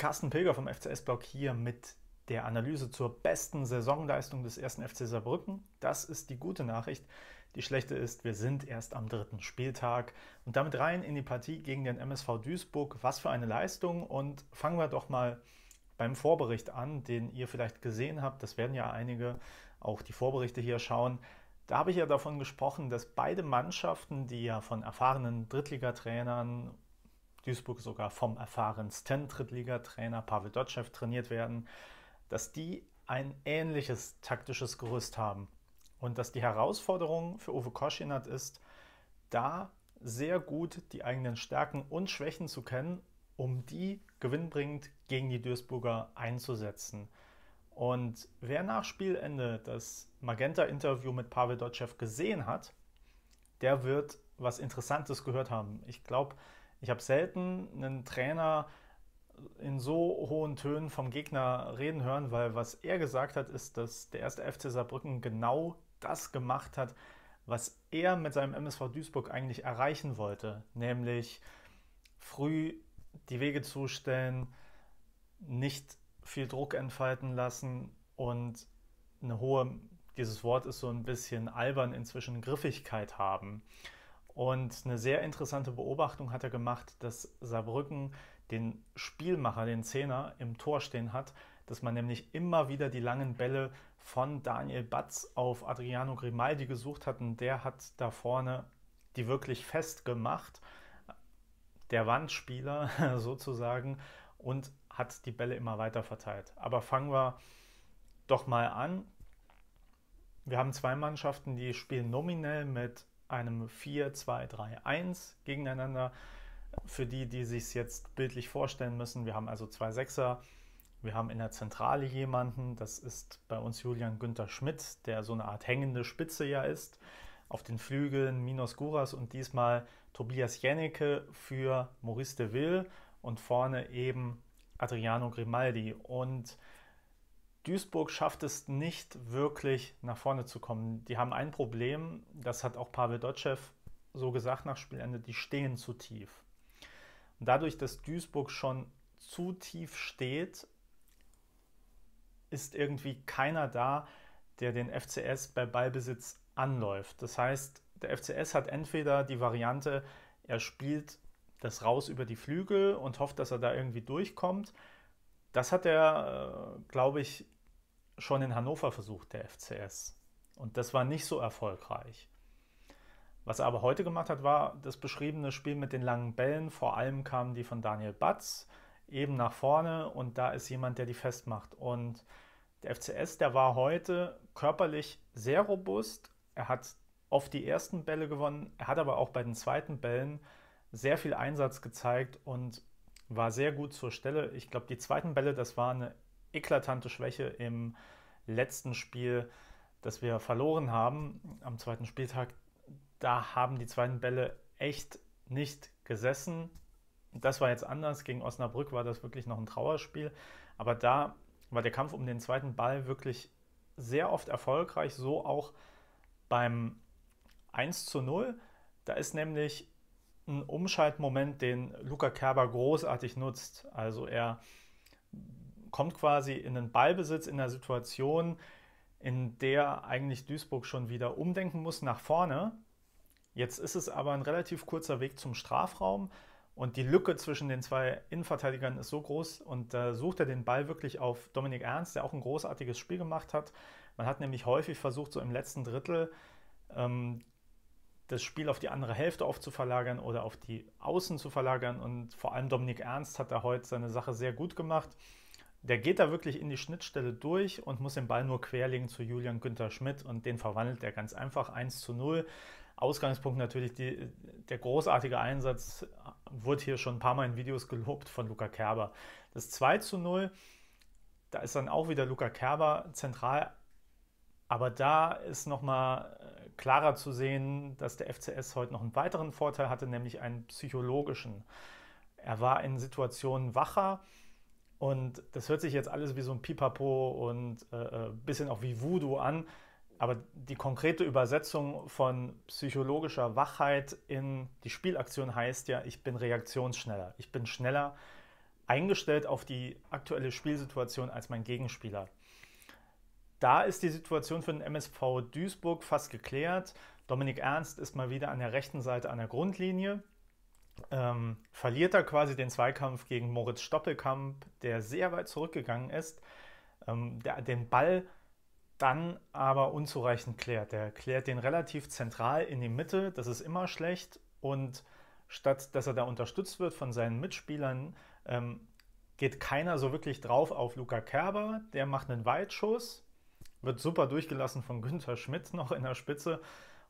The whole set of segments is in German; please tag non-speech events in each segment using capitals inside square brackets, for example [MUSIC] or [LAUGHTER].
Carsten Pilger vom FCS-Blog hier mit der Analyse zur besten Saisonleistung des ersten FC Saarbrücken. Das ist die gute Nachricht. Die schlechte ist, wir sind erst am dritten Spieltag und damit rein in die Partie gegen den MSV Duisburg. Was für eine Leistung und fangen wir doch mal beim Vorbericht an, den ihr vielleicht gesehen habt. Das werden ja einige auch die Vorberichte hier schauen. Da habe ich ja davon gesprochen, dass beide Mannschaften, die ja von erfahrenen Drittligatrainern Duisburg sogar vom erfahrensten Drittligatrainer Pavel Dotschew trainiert werden, dass die ein ähnliches taktisches Gerüst haben und dass die Herausforderung für Uwe Koschinat ist, da sehr gut die eigenen Stärken und Schwächen zu kennen, um die gewinnbringend gegen die Duisburger einzusetzen. Und wer nach Spielende das Magenta-Interview mit Pavel Dotschew gesehen hat, der wird was Interessantes gehört haben. Ich glaube, ich habe selten einen Trainer in so hohen Tönen vom Gegner reden hören, weil was er gesagt hat, ist, dass der erste FC Saarbrücken genau das gemacht hat, was er mit seinem MSV Duisburg eigentlich erreichen wollte, nämlich früh die Wege zustellen, nicht viel Druck entfalten lassen und eine hohe, dieses Wort ist so ein bisschen albern inzwischen, Griffigkeit haben. Und eine sehr interessante Beobachtung hat er gemacht, dass Saarbrücken den Spielmacher, den Zehner, im Tor stehen hat, dass man nämlich immer wieder die langen Bälle von Daniel Batz auf Adriano Grimaldi gesucht hat und der hat da vorne die wirklich festgemacht, der Wandspieler [LAUGHS] sozusagen, und hat die Bälle immer weiter verteilt. Aber fangen wir doch mal an. Wir haben zwei Mannschaften, die spielen nominell mit einem 4-2-3-1 gegeneinander. Für die, die sich es jetzt bildlich vorstellen müssen, wir haben also zwei Sechser. Wir haben in der Zentrale jemanden, das ist bei uns Julian Günther Schmidt, der so eine Art hängende Spitze ja ist. Auf den Flügeln Minos Guras und diesmal Tobias Jennecke für Maurice de Ville und vorne eben Adriano Grimaldi. Und Duisburg schafft es nicht wirklich nach vorne zu kommen. Die haben ein Problem, das hat auch Pavel Dotschew so gesagt nach Spielende, die stehen zu tief. Und dadurch, dass Duisburg schon zu tief steht, ist irgendwie keiner da, der den FCS bei Ballbesitz anläuft. Das heißt, der FCS hat entweder die Variante, er spielt das raus über die Flügel und hofft, dass er da irgendwie durchkommt, das hat er, äh, glaube ich, schon in Hannover versucht, der FCS. Und das war nicht so erfolgreich. Was er aber heute gemacht hat, war das beschriebene Spiel mit den langen Bällen. Vor allem kamen die von Daniel Batz eben nach vorne und da ist jemand, der die festmacht. Und der FCS, der war heute körperlich sehr robust. Er hat oft die ersten Bälle gewonnen. Er hat aber auch bei den zweiten Bällen sehr viel Einsatz gezeigt und war sehr gut zur Stelle. Ich glaube, die zweiten Bälle, das war eine eklatante Schwäche im letzten Spiel, das wir verloren haben am zweiten Spieltag. Da haben die zweiten Bälle echt nicht gesessen. Das war jetzt anders. Gegen Osnabrück war das wirklich noch ein Trauerspiel. Aber da war der Kampf um den zweiten Ball wirklich sehr oft erfolgreich. So auch beim 1 zu 0. Da ist nämlich ein Umschaltmoment, den Luca Kerber großartig nutzt. Also er kommt quasi in den Ballbesitz in der Situation, in der eigentlich Duisburg schon wieder umdenken muss nach vorne. Jetzt ist es aber ein relativ kurzer Weg zum Strafraum und die Lücke zwischen den zwei Innenverteidigern ist so groß und da sucht er den Ball wirklich auf Dominik Ernst, der auch ein großartiges Spiel gemacht hat. Man hat nämlich häufig versucht, so im letzten Drittel ähm, das Spiel auf die andere Hälfte aufzuverlagern oder auf die Außen zu verlagern. Und vor allem Dominik Ernst hat da heute seine Sache sehr gut gemacht. Der geht da wirklich in die Schnittstelle durch und muss den Ball nur querlegen zu Julian Günther Schmidt und den verwandelt er ganz einfach 1 zu 0. Ausgangspunkt natürlich die, der großartige Einsatz, wurde hier schon ein paar Mal in Videos gelobt von Luca Kerber. Das 2 zu 0, da ist dann auch wieder Luca Kerber zentral, aber da ist nochmal klarer zu sehen, dass der FCS heute noch einen weiteren Vorteil hatte, nämlich einen psychologischen. Er war in Situationen wacher und das hört sich jetzt alles wie so ein Pipapo und äh, äh bisschen auch wie Voodoo an, aber die konkrete Übersetzung von psychologischer Wachheit in die Spielaktion heißt ja, ich bin reaktionsschneller. Ich bin schneller eingestellt auf die aktuelle Spielsituation als mein Gegenspieler. Da ist die Situation für den MSV Duisburg fast geklärt. Dominik Ernst ist mal wieder an der rechten Seite an der Grundlinie. Ähm, verliert er quasi den Zweikampf gegen Moritz Stoppelkamp, der sehr weit zurückgegangen ist, ähm, der den Ball dann aber unzureichend klärt. Der klärt den relativ zentral in die Mitte, das ist immer schlecht und statt dass er da unterstützt wird von seinen Mitspielern, ähm, geht keiner so wirklich drauf auf Luca Kerber. Der macht einen Weitschuss, wird super durchgelassen von Günther Schmidt [LAUGHS] noch in der Spitze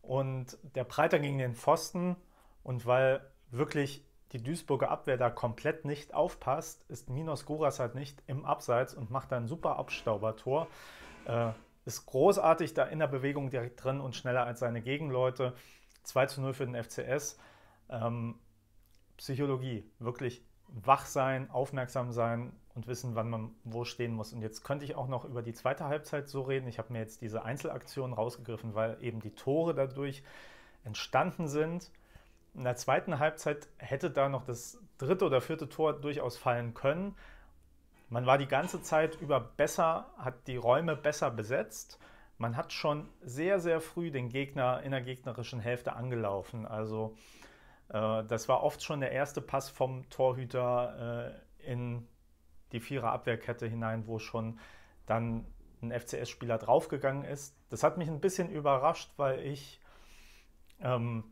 und der Breiter gegen den Pfosten. Und weil wirklich die Duisburger Abwehr da komplett nicht aufpasst, ist Minos Guras halt nicht im Abseits und macht da ein super Abstaubertor. Äh, ist großartig da in der Bewegung direkt drin und schneller als seine Gegenleute. 2 zu 0 für den FCS. Ähm, Psychologie, wirklich wach sein, aufmerksam sein und wissen, wann man wo stehen muss. Und jetzt könnte ich auch noch über die zweite Halbzeit so reden. Ich habe mir jetzt diese Einzelaktionen rausgegriffen, weil eben die Tore dadurch entstanden sind. In der zweiten Halbzeit hätte da noch das dritte oder vierte Tor durchaus fallen können. Man war die ganze Zeit über besser, hat die Räume besser besetzt. Man hat schon sehr, sehr früh den Gegner in der gegnerischen Hälfte angelaufen. Also äh, das war oft schon der erste Pass vom Torhüter äh, in die Vierer Abwehrkette hinein, wo schon dann ein FCS-Spieler draufgegangen ist. Das hat mich ein bisschen überrascht, weil ich ähm,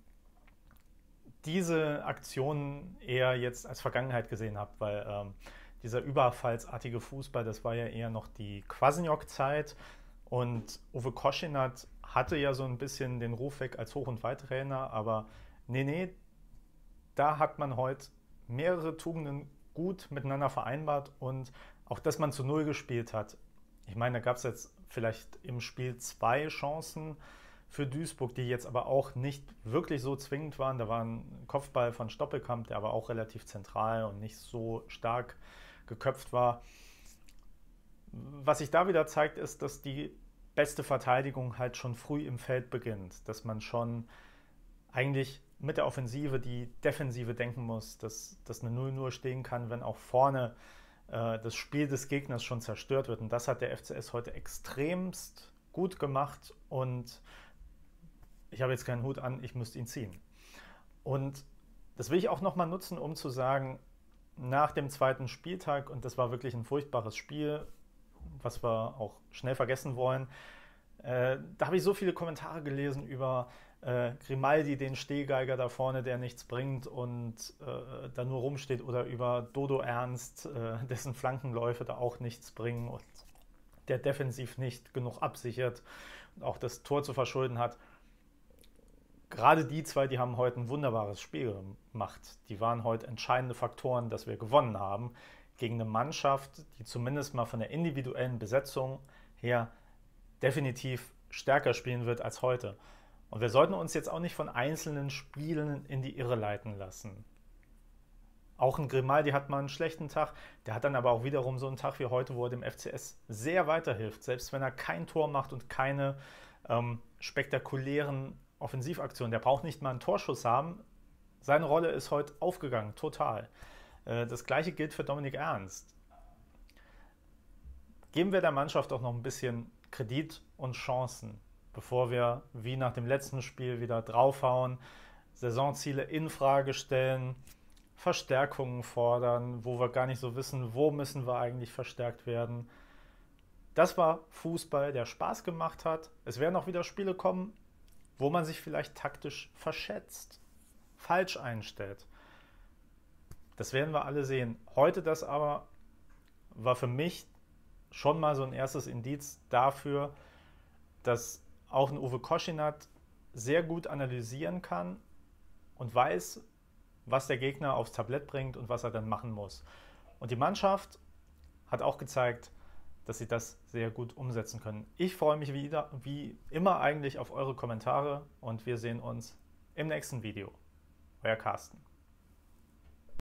diese Aktion eher jetzt als Vergangenheit gesehen habe, weil ähm, dieser überfallsartige Fußball, das war ja eher noch die Kwasniok-Zeit und Uwe Koschinat hatte ja so ein bisschen den Ruf weg als Hoch- und Weittrainer, aber nee, nee, da hat man heute mehrere Tugenden gut miteinander vereinbart und auch, dass man zu Null gespielt hat. Ich meine, da gab es jetzt vielleicht im Spiel zwei Chancen für Duisburg, die jetzt aber auch nicht wirklich so zwingend waren. Da war ein Kopfball von Stoppelkamp, der aber auch relativ zentral und nicht so stark geköpft war. Was sich da wieder zeigt, ist, dass die beste Verteidigung halt schon früh im Feld beginnt, dass man schon eigentlich mit der Offensive die Defensive denken muss, dass, dass eine 0-0 stehen kann, wenn auch vorne äh, das Spiel des Gegners schon zerstört wird. Und das hat der FCS heute extremst gut gemacht und ich habe jetzt keinen Hut an, ich müsste ihn ziehen. Und das will ich auch nochmal nutzen, um zu sagen, nach dem zweiten Spieltag, und das war wirklich ein furchtbares Spiel, was wir auch schnell vergessen wollen, äh, da habe ich so viele Kommentare gelesen über äh, Grimaldi, den Stehgeiger da vorne, der nichts bringt und äh, da nur rumsteht, oder über Dodo Ernst, äh, [LAUGHS] dessen Flankenläufe da auch nichts bringen und der defensiv nicht genug absichert und auch das Tor zu verschulden hat. Gerade die zwei, die haben heute ein wunderbares Spiel gemacht. Die waren heute entscheidende Faktoren, dass wir gewonnen haben gegen eine Mannschaft, die zumindest mal von der individuellen Besetzung her definitiv stärker spielen wird als heute. Und wir sollten uns jetzt auch nicht von einzelnen Spielen in die Irre leiten lassen. Auch ein Grimaldi hat mal einen schlechten Tag, der hat dann aber auch wiederum so einen Tag wie heute, wo er dem FCS sehr weiterhilft, selbst wenn er kein Tor macht und keine ähm, spektakulären Offensivaktionen. Der braucht nicht mal einen Torschuss haben. Seine Rolle ist heute aufgegangen, total. Äh, das gleiche gilt für Dominik Ernst. Geben wir der Mannschaft auch noch ein bisschen Kredit und Chancen bevor wir wie nach dem letzten Spiel wieder draufhauen, Saisonziele in Frage stellen, Verstärkungen fordern, wo wir gar nicht so wissen, wo müssen wir eigentlich verstärkt werden. Das war Fußball, der Spaß gemacht hat. Es werden auch wieder Spiele kommen, wo man sich vielleicht taktisch verschätzt, falsch einstellt. Das werden wir alle sehen. Heute das aber war für mich schon mal so ein erstes Indiz dafür, dass auch ein Uwe Koschinat sehr gut analysieren kann und weiß, was der Gegner aufs Tablett bringt und was er dann machen muss. Und die Mannschaft hat auch gezeigt, dass sie das sehr gut umsetzen können. Ich freue mich wieder, wie immer eigentlich auf eure Kommentare und wir sehen uns im nächsten Video. Euer Carsten.